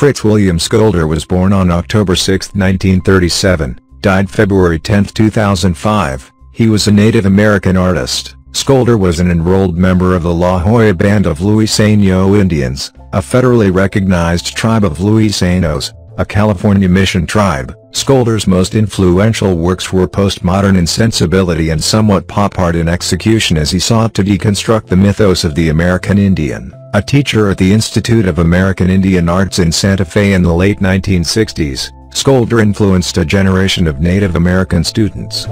Fritz William Scholder was born on October 6, 1937, died February 10, 2005. He was a Native American artist. Scholder was an enrolled member of the La Jolla Band of Luiseno Indians, a federally recognized tribe of Luisenos, a California mission tribe. Scholder's most influential works were postmodern in sensibility and somewhat pop art in execution as he sought to deconstruct the mythos of the American Indian. A teacher at the Institute of American Indian Arts in Santa Fe in the late 1960s, Scholder influenced a generation of Native American students.